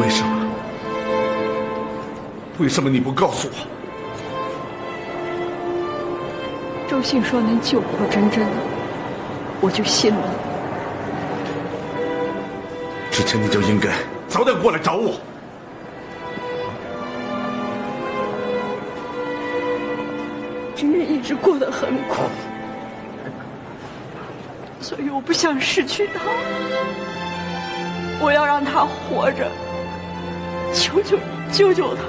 为什么？为什么你不告诉我？周信说能救活真真，我就信了。之前你就应该早点过来找我。真真一直过得很苦，所以我不想失去她。我要让他活着，求求你救救他，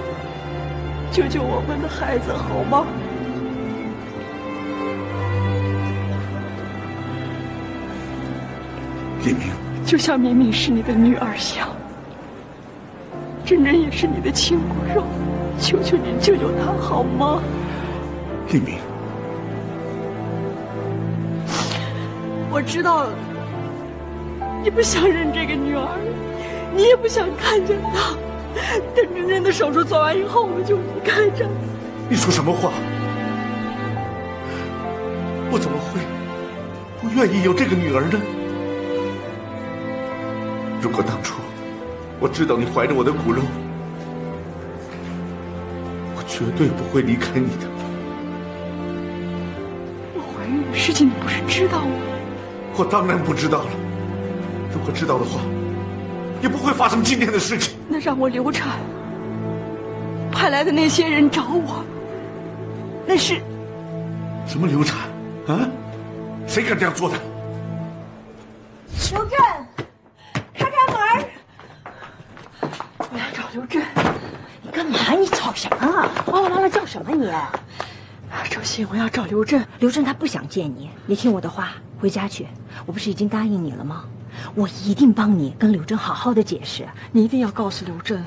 救救我们的孩子好吗？李明，就像明明是你的女儿一样，真真也是你的亲骨肉，求求你救救她好吗？李明，我知道你不想认这个女儿，你也不想看见她。等真真的手术做完以后，我们就离开这。你说什么话？我怎么会不愿意有这个女儿呢？如果当初我知道你怀着我的骨肉，我绝对不会离开你的。我怀孕的事情你不是知道吗？我当然不知道了。如果知道的话，也不会发生今天的事情。那让我流产，派来的那些人找我，那是什么流产？啊？谁敢这样做的？刘震，开开门！我要找刘震。你干嘛？你吵什么啊？哇哇啦啦叫什么你？周信，我要找刘震。刘震他不想见你，你听我的话，回家去。我不是已经答应你了吗？我一定帮你跟刘真好好的解释。你一定要告诉刘真，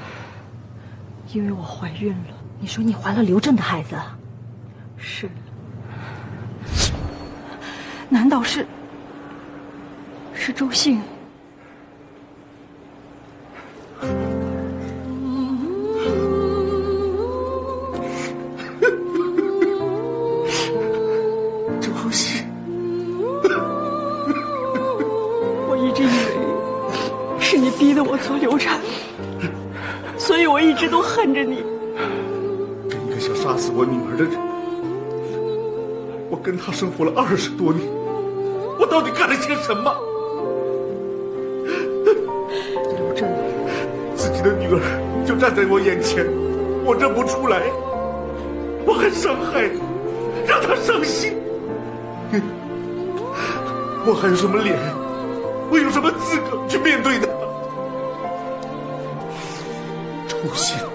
因为我怀孕了。你说你怀了刘真的孩子？是。难道是是周信？逼得我做流产，所以我一直都恨着你。跟一个想杀死我女儿的人，我跟他生活了二十多年。我到底干了些什么？刘震，自己的女儿就站在我眼前，我认不出来，我还伤害她，让她伤心。我还有什么脸？我有什么资格去面对她？不行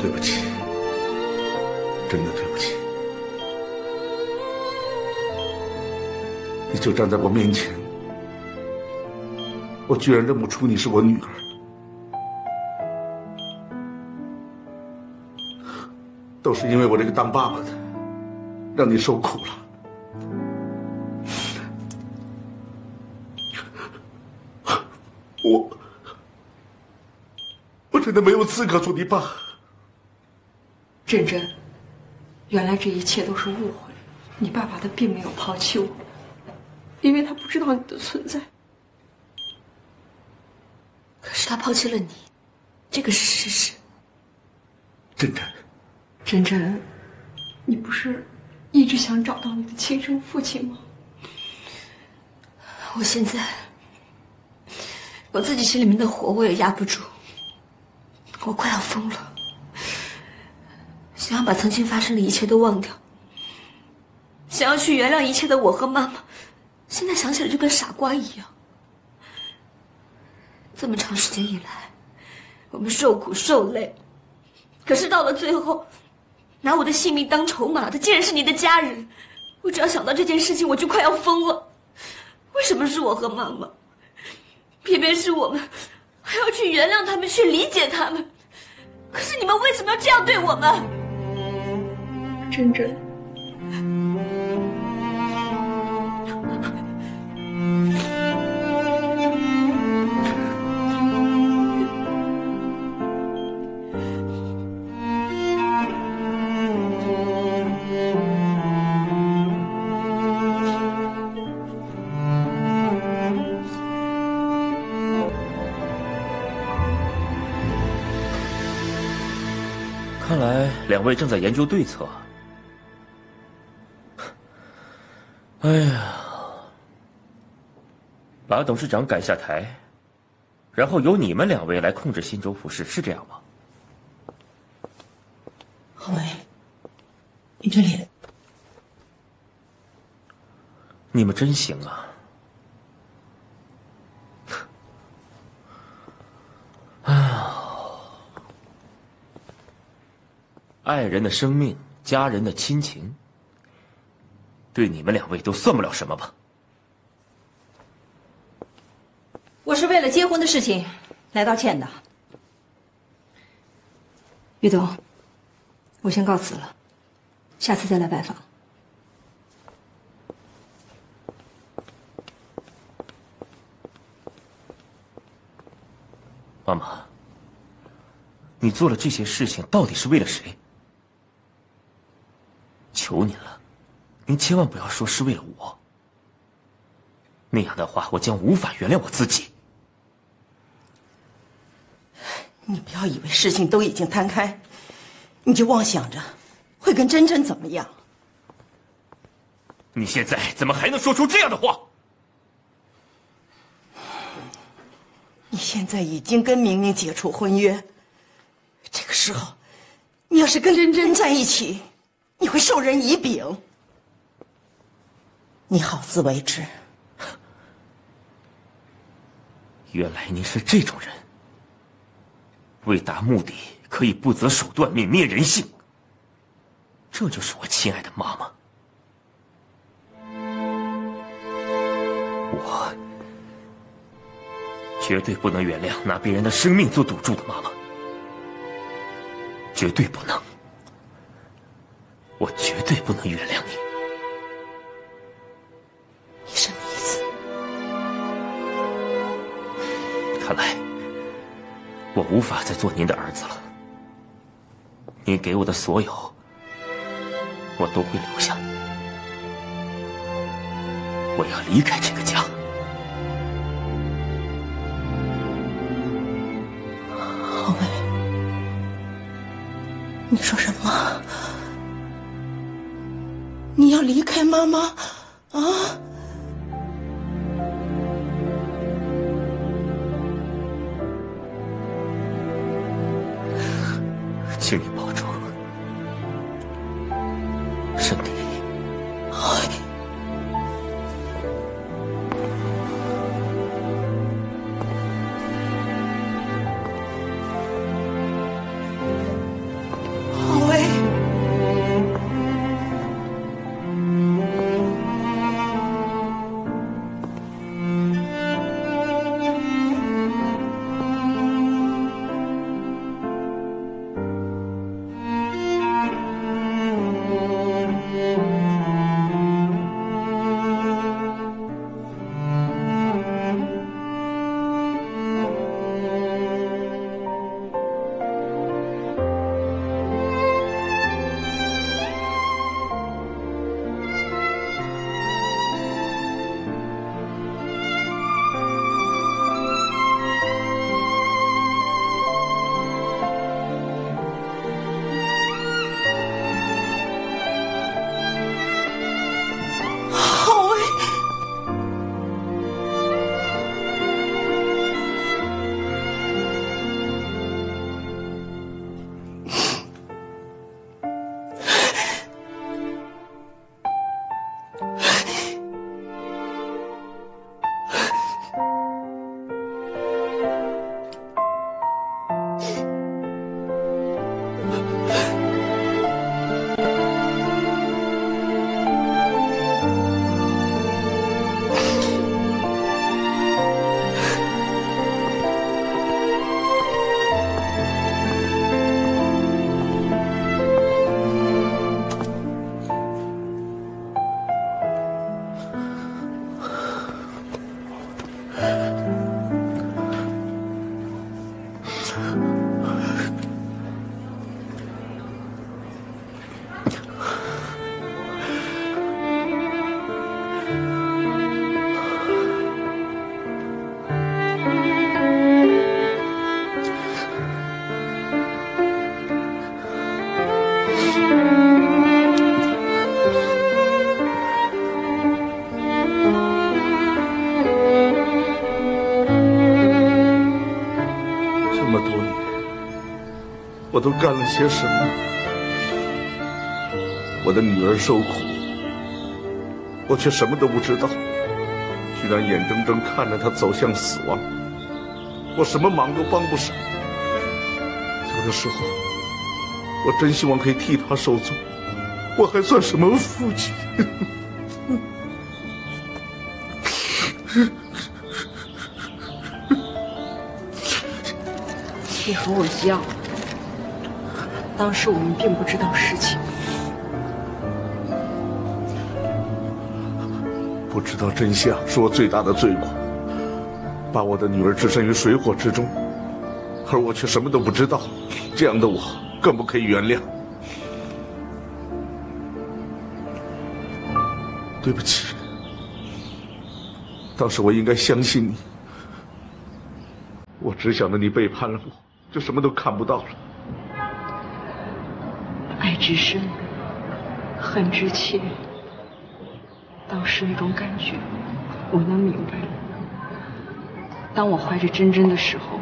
对不起，真的对不起。你就站在我面前，我居然认不出你是我女儿。都是因为我这个当爸爸的，让你受苦了。我，我真的没有资格做你爸。真真，原来这一切都是误会，你爸爸他并没有抛弃我，因为他不知道你的存在。可是他抛弃了你，这个是事实。珍珍，珍珍，你不是一直想找到你的亲生父亲吗？我现在，我自己心里面的火我也压不住，我快要疯了，想要把曾经发生的一切都忘掉，想要去原谅一切的我和妈妈，现在想起来就跟傻瓜一样。这么长时间以来，我们受苦受累，可是到了最后，拿我的性命当筹码的竟然是你的家人，我只要想到这件事情，我就快要疯了。为什么是我和妈妈？偏偏是我们，还要去原谅他们，去理解他们。可是你们为什么要这样对我们？真真，看来两位正在研究对策。哎呀，把董事长赶下台，然后由你们两位来控制新州服饰，是这样吗？郝伟，你这脸，你们真行啊！爱人的生命，家人的亲情，对你们两位都算不了什么吧？我是为了结婚的事情来道歉的。于东，我先告辞了，下次再来拜访。妈妈，你做了这些事情到底是为了谁？求您了，您千万不要说是为了我。那样的话，我将无法原谅我自己。你不要以为事情都已经摊开，你就妄想着会跟真真怎么样。你现在怎么还能说出这样的话？你现在已经跟明明解除婚约，这个时候，你要是跟真真在一起，你会授人以柄。你好自为之。原来您是这种人，为达目的可以不择手段泯灭人性。这就是我亲爱的妈妈。我绝对不能原谅拿别人的生命做赌注的妈妈，绝对不能，我绝对不能原谅。我无法再做您的儿子了。您给我的所有，我都会留下。我要离开这个家。浩伟，你说什么？你要离开妈妈啊？我都干了些什么？我的女儿受苦，我却什么都不知道，居然眼睁睁看着她走向死亡，我什么忙都帮不上。有的时候，我真希望可以替她受罪，我还算什么父亲？你和我一样，当时我们并不知道实情。不知道真相是我最大的罪过，把我的女儿置身于水火之中，而我却什么都不知道，这样的我更不可以原谅。对不起，当时我应该相信你，我只想着你背叛了我，就什么都看不到了。爱之深，恨之切。当时那种感觉，我能明白。当我怀着真真的时候，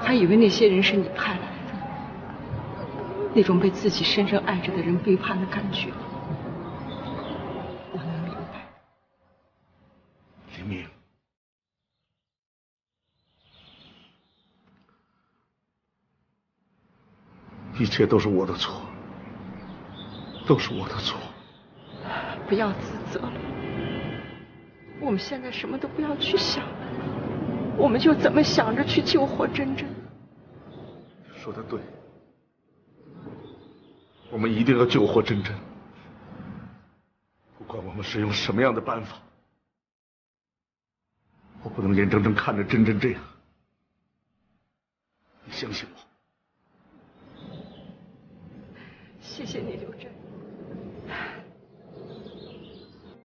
还以为那些人是你派来的。那种被自己深深爱着的人背叛的感觉，我能明白。黎明，一切都是我的错，都是我的错。不要自责了。我们现在什么都不要去想，我们就怎么想着去救活真真。说的对，我们一定要救活真真，不管我们是用什么样的办法，我不能眼睁睁看着真真这样。你相信我。谢谢你，刘真。